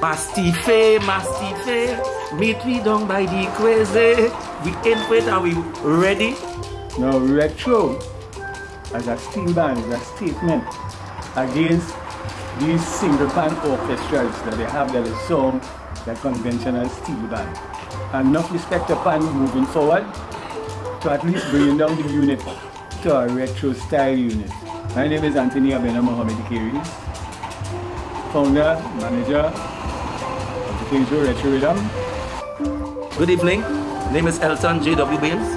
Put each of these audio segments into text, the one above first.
Mastife, Mastife, meet me down by the crazy. We in for it and we ready. Now retro as a steel band is a statement against these single pan orchestras that they have that is song like conventional steel band. And enough respect upon moving forward to at least bring down the unit to a retro style unit. My name is Anthony Abena Mohammed Kiri, founder, manager of Kings Row Retro Riddim. Good evening. My name is Elton J.W. Bales.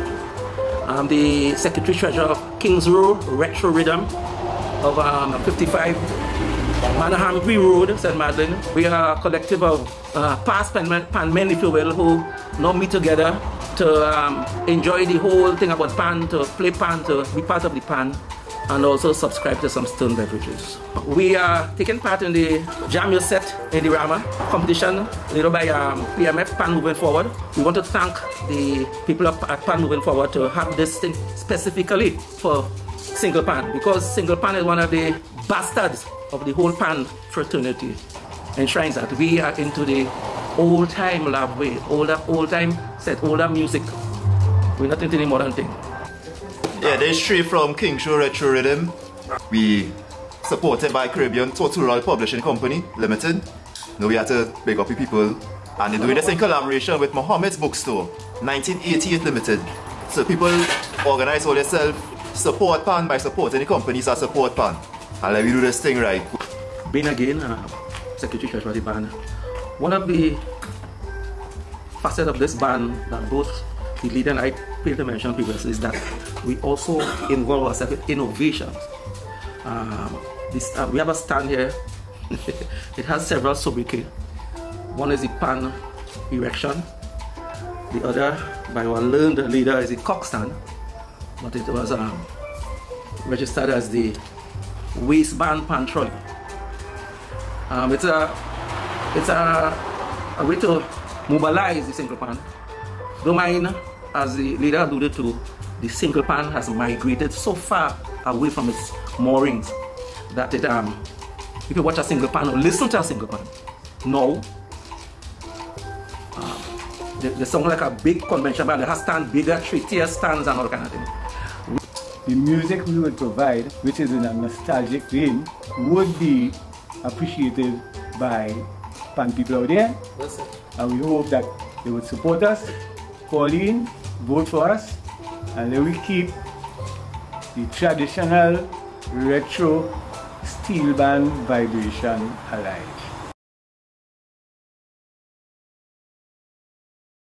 I'm the Secretary Treasurer of Kings Row Retro Riddim of um, 55 Manahambre Road, St. Madeleine. We are a collective of uh, past pan, pan men, if you will, who now meet together to um, enjoy the whole thing about pan, to play pan, to be part of the pan and also subscribe to some stone beverages. We are taking part in the Jam Your Set in the Rama competition led by um, PMF Pan Moving Forward. We want to thank the people at Pan Moving Forward to have this thing specifically for single pan because single pan is one of the bastards of the whole pan fraternity enshrines that we are into the old time love way, older, old time set, older music. We're not into the modern thing. Yeah, there's Shree from King Row Retro Riddim. We supported by Caribbean Tortural Publishing Company Limited. Now we have to big up the people and they're doing this in collaboration with Mohammed's Bookstore, 1988 Limited. So people organize all themselves, support PAN by supporting the companies that support PAN. And let me do this thing right. Being again, uh, Secretary Treasurer of the band. One of the facets of this band that both the leader I failed to mention previously is that we also involve ourselves with innovations. Um, this, uh, we have a stand here. it has several sobriquets. One is the pan erection. The other, by our learned leader, is the cock stand. But it was um, registered as the waistband pan trolley. Um, it's a it's a, a way to mobilize the single pan. Don't mind, as the leader alluded to, the single pan has migrated so far away from its moorings that it um if you watch a single pan or listen to a single pan no um, they, they sound like a big convention band they have stand bigger three tier stands and all kind of thing. The music we would provide which is in a nostalgic vein would be appreciated by pan people out there. And we hope that they would support us. Call in vote for us and then we keep the traditional retro steel band vibration alive.